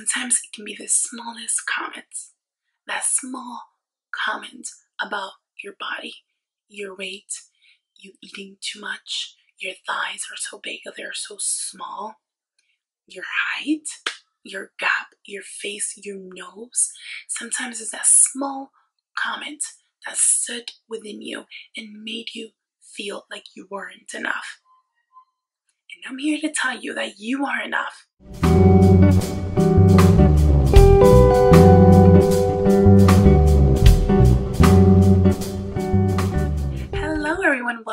sometimes it can be the smallest comments. That small comment about your body, your weight, you eating too much, your thighs are so big or they're so small, your height, your gap, your face, your nose. Sometimes it's that small comment that stood within you and made you feel like you weren't enough. And I'm here to tell you that you are enough.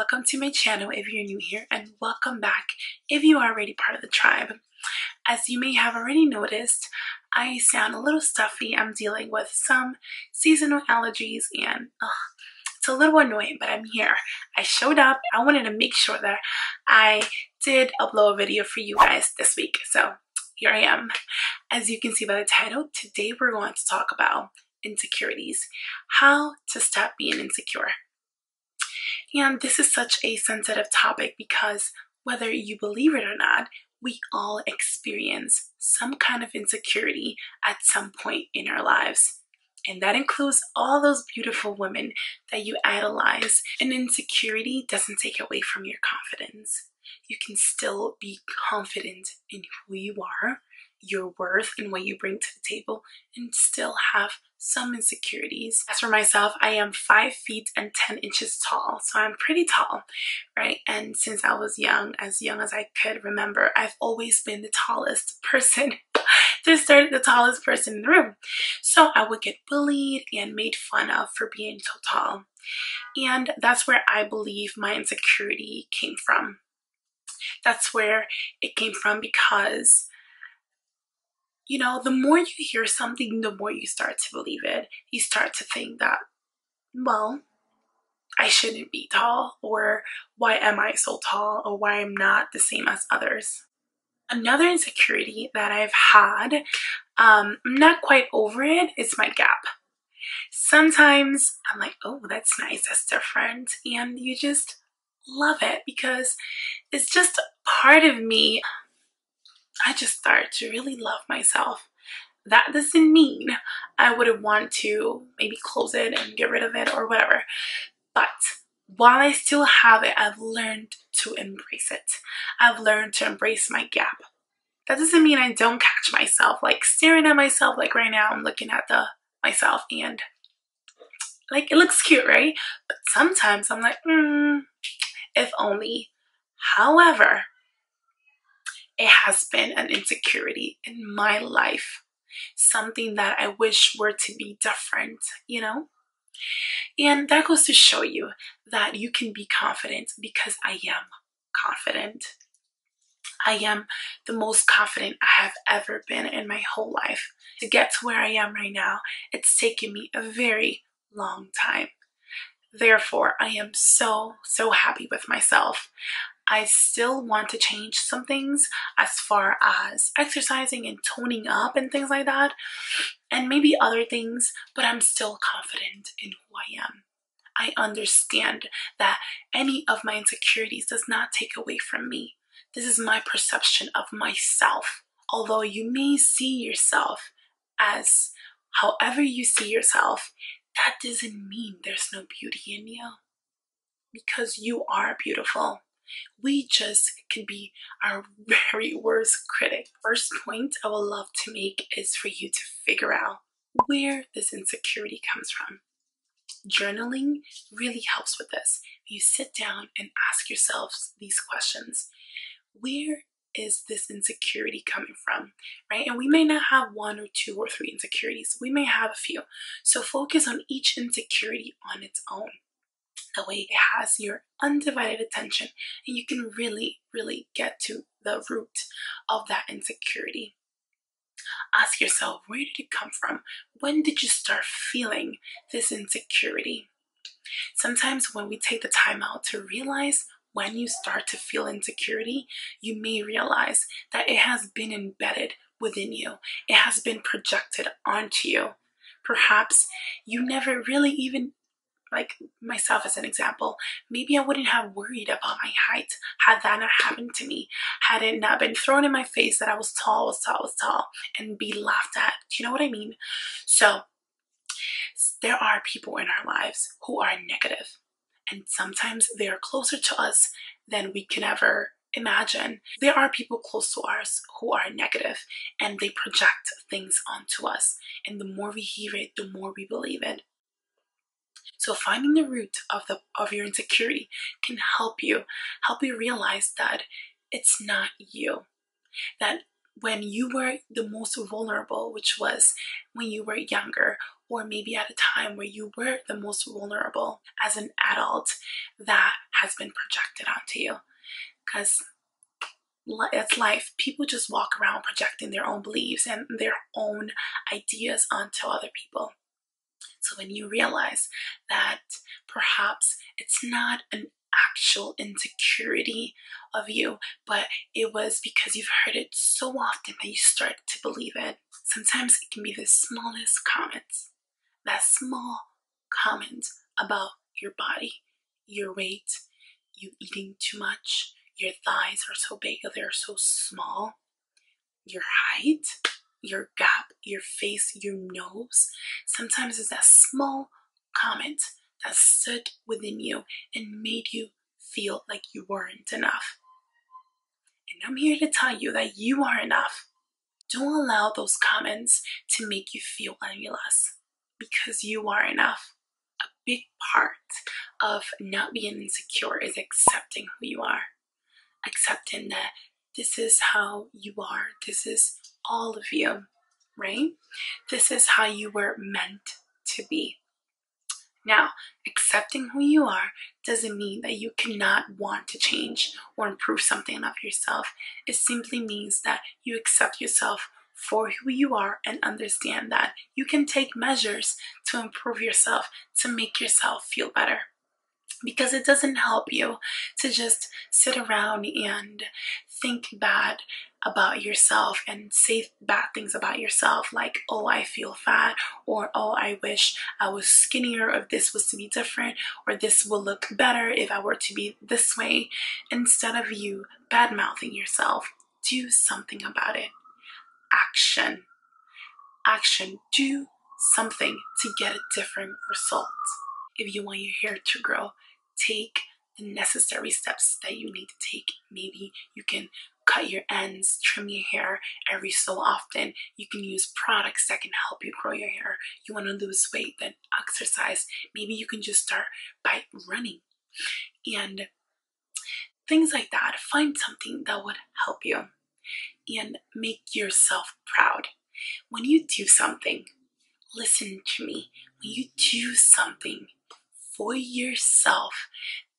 Welcome to my channel if you're new here and welcome back if you are already part of the tribe. As you may have already noticed, I sound a little stuffy. I'm dealing with some seasonal allergies and ugh, it's a little annoying, but I'm here. I showed up. I wanted to make sure that I did upload a video for you guys this week. So here I am. As you can see by the title, today we're going to talk about insecurities, how to stop being insecure. And this is such a sensitive topic because whether you believe it or not, we all experience some kind of insecurity at some point in our lives. And that includes all those beautiful women that you idolize. And insecurity doesn't take away from your confidence. You can still be confident in who you are, your worth, and what you bring to the table, and still have some insecurities. As for myself, I am 5 feet and 10 inches tall, so I'm pretty tall, right? And since I was young, as young as I could remember, I've always been the tallest person to start the tallest person in the room. So I would get bullied and made fun of for being so tall. And that's where I believe my insecurity came from. That's where it came from because you know, the more you hear something, the more you start to believe it. You start to think that, well, I shouldn't be tall, or why am I so tall, or why I'm not the same as others. Another insecurity that I've had, um, I'm not quite over it, it, is my gap. Sometimes I'm like, oh, that's nice, that's different, and you just love it because it's just part of me I just started to really love myself. That doesn't mean I would want to maybe close it and get rid of it or whatever. But while I still have it, I've learned to embrace it. I've learned to embrace my gap. That doesn't mean I don't catch myself like staring at myself like right now I'm looking at the myself and like it looks cute, right? But sometimes I'm like, hmm, if only. However, it has been an insecurity in my life, something that I wish were to be different, you know? And that goes to show you that you can be confident because I am confident. I am the most confident I have ever been in my whole life. To get to where I am right now, it's taken me a very long time. Therefore, I am so, so happy with myself. I still want to change some things as far as exercising and toning up and things like that, and maybe other things, but I'm still confident in who I am. I understand that any of my insecurities does not take away from me. This is my perception of myself. Although you may see yourself as however you see yourself, that doesn't mean there's no beauty in you. Because you are beautiful. We just can be our very worst critic. First point I would love to make is for you to figure out where this insecurity comes from. Journaling really helps with this. You sit down and ask yourselves these questions. Where is this insecurity coming from, right? And we may not have one or two or three insecurities. We may have a few. So focus on each insecurity on its own. The way it has your undivided attention and you can really, really get to the root of that insecurity. Ask yourself, where did it come from? When did you start feeling this insecurity? Sometimes when we take the time out to realize when you start to feel insecurity, you may realize that it has been embedded within you. It has been projected onto you. Perhaps you never really even like myself as an example, maybe I wouldn't have worried about my height had that not happened to me, had it not been thrown in my face that I was tall, was tall, was tall, and be laughed at. Do you know what I mean? So there are people in our lives who are negative, and sometimes they are closer to us than we can ever imagine. There are people close to us who are negative and they project things onto us. And the more we hear it, the more we believe it. So finding the root of the of your insecurity can help you help you realize that it's not you. That when you were the most vulnerable, which was when you were younger, or maybe at a time where you were the most vulnerable as an adult, that has been projected onto you. Because it's life. People just walk around projecting their own beliefs and their own ideas onto other people. So when you realize that perhaps it's not an actual insecurity of you, but it was because you've heard it so often that you start to believe it. Sometimes it can be the smallest comments, that small comment about your body, your weight, you eating too much, your thighs are so big, they're so small, your height, your gap, your face, your nose. Sometimes it's that small comment that stood within you and made you feel like you weren't enough. And I'm here to tell you that you are enough. Don't allow those comments to make you feel any less because you are enough. A big part of not being insecure is accepting who you are, accepting that this is how you are, this is all of you, right? This is how you were meant to be. Now, accepting who you are doesn't mean that you cannot want to change or improve something of yourself. It simply means that you accept yourself for who you are and understand that you can take measures to improve yourself, to make yourself feel better because it doesn't help you to just sit around and think bad about yourself and say bad things about yourself like oh i feel fat or oh i wish i was skinnier if this was to be different or this will look better if i were to be this way instead of you bad mouthing yourself. Do something about it. Action. Action. Do something to get a different result. If you want your hair to grow take the necessary steps that you need to take. Maybe you can cut your ends, trim your hair every so often. You can use products that can help you grow your hair. You want to lose weight, then exercise. Maybe you can just start by running and things like that. Find something that would help you and make yourself proud. When you do something, listen to me. When you do something, for yourself,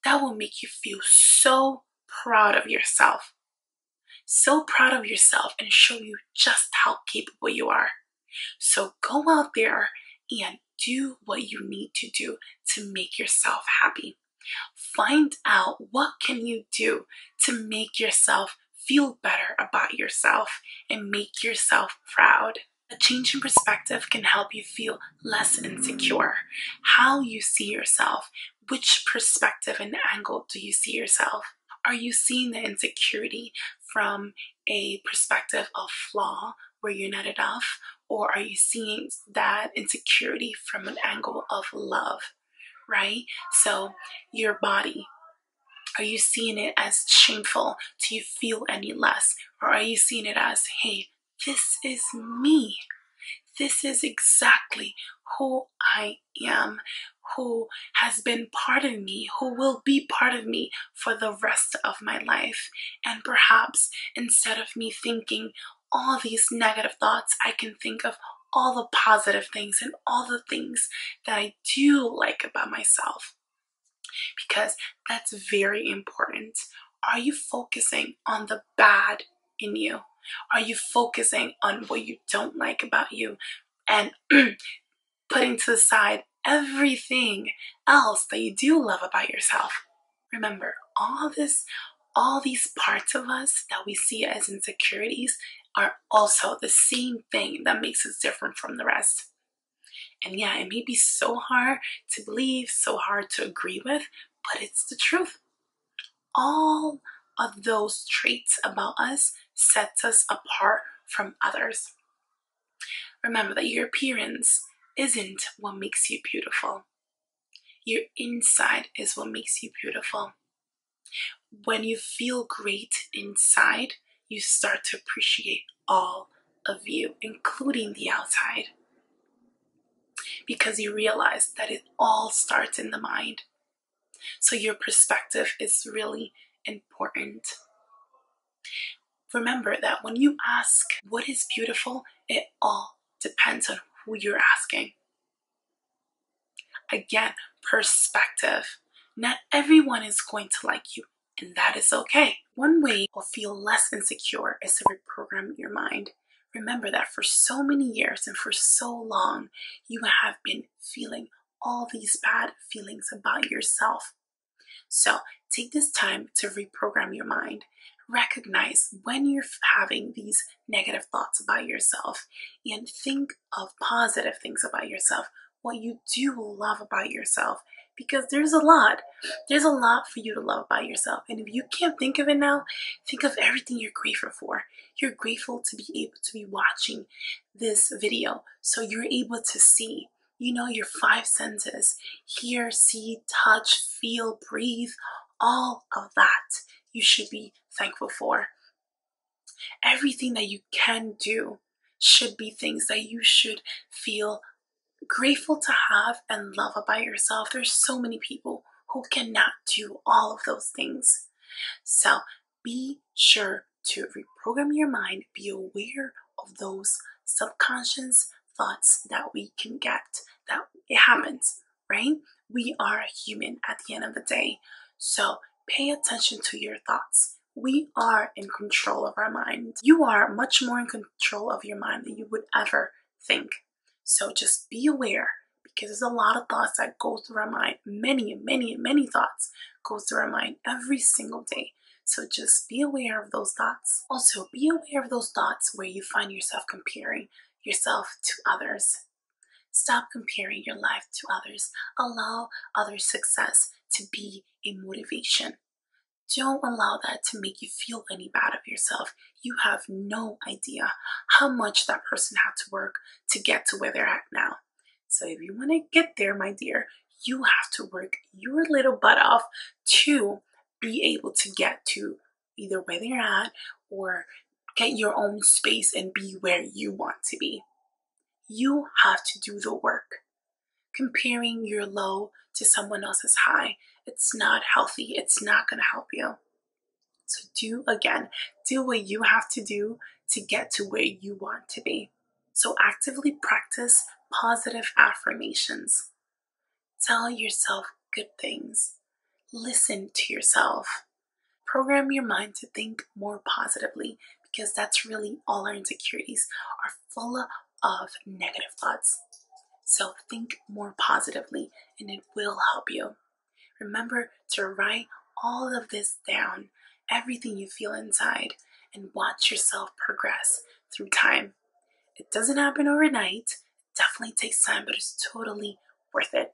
that will make you feel so proud of yourself. So proud of yourself and show you just how capable you are. So go out there and do what you need to do to make yourself happy. Find out what can you do to make yourself feel better about yourself and make yourself proud. A change in perspective can help you feel less insecure. How you see yourself, which perspective and angle do you see yourself? Are you seeing the insecurity from a perspective of flaw where you're not enough? Or are you seeing that insecurity from an angle of love, right? So, your body, are you seeing it as shameful? Do you feel any less? Or are you seeing it as, hey, this is me. This is exactly who I am, who has been part of me, who will be part of me for the rest of my life. And perhaps instead of me thinking all these negative thoughts, I can think of all the positive things and all the things that I do like about myself. Because that's very important. Are you focusing on the bad in you? Are you focusing on what you don't like about you and putting to the side everything else that you do love about yourself? Remember, all this, all these parts of us that we see as insecurities are also the same thing that makes us different from the rest. And yeah, it may be so hard to believe, so hard to agree with, but it's the truth. All of those traits about us sets us apart from others. Remember that your appearance isn't what makes you beautiful. Your inside is what makes you beautiful. When you feel great inside, you start to appreciate all of you, including the outside. Because you realize that it all starts in the mind. So your perspective is really important. Remember that when you ask what is beautiful, it all depends on who you're asking. Again, perspective. Not everyone is going to like you, and that is okay. One way to feel less insecure is to reprogram your mind. Remember that for so many years and for so long, you have been feeling all these bad feelings about yourself. So take this time to reprogram your mind. Recognize when you're having these negative thoughts about yourself and think of positive things about yourself, what you do love about yourself, because there's a lot. There's a lot for you to love about yourself. And if you can't think of it now, think of everything you're grateful for. You're grateful to be able to be watching this video so you're able to see. You know, your five senses hear, see, touch, feel, breathe, all of that you should be thankful for. Everything that you can do should be things that you should feel grateful to have and love about yourself. There's so many people who cannot do all of those things. So be sure to reprogram your mind, be aware of those subconscious thoughts that we can get, that it happens, right? We are human at the end of the day. So pay attention to your thoughts. We are in control of our mind. You are much more in control of your mind than you would ever think. So just be aware because there's a lot of thoughts that go through our mind. Many many many thoughts go through our mind every single day. So just be aware of those thoughts. Also, be aware of those thoughts where you find yourself comparing yourself to others. Stop comparing your life to others. Allow others' success to be a motivation. Don't allow that to make you feel any bad of yourself. You have no idea how much that person had to work to get to where they're at now. So if you want to get there, my dear, you have to work your little butt off to be able to get to either where they're at or get your own space and be where you want to be. You have to do the work. Comparing your low to someone else's high it's not healthy. It's not going to help you. So do again, do what you have to do to get to where you want to be. So actively practice positive affirmations. Tell yourself good things. Listen to yourself. Program your mind to think more positively because that's really all our insecurities are full of negative thoughts. So think more positively and it will help you. Remember to write all of this down, everything you feel inside, and watch yourself progress through time. It doesn't happen overnight, it definitely takes time, but it's totally worth it.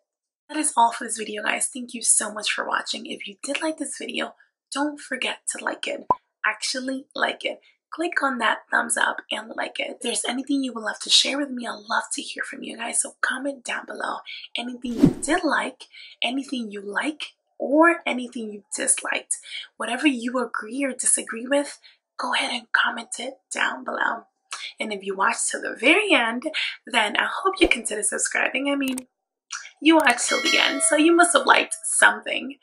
That is all for this video, guys. Thank you so much for watching. If you did like this video, don't forget to like it. Actually, like it click on that thumbs up and like it. If there's anything you would love to share with me, I'd love to hear from you guys. So comment down below anything you did like, anything you like, or anything you disliked. Whatever you agree or disagree with, go ahead and comment it down below. And if you watched till the very end, then I hope you consider subscribing. I mean, you watched till the end, so you must have liked something.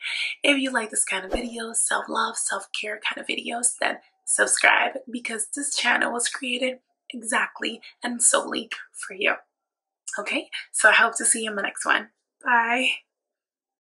If you like this kind of videos, self-love, self-care kind of videos, then subscribe because this channel was created exactly and solely for you. Okay, so I hope to see you in the next one. Bye.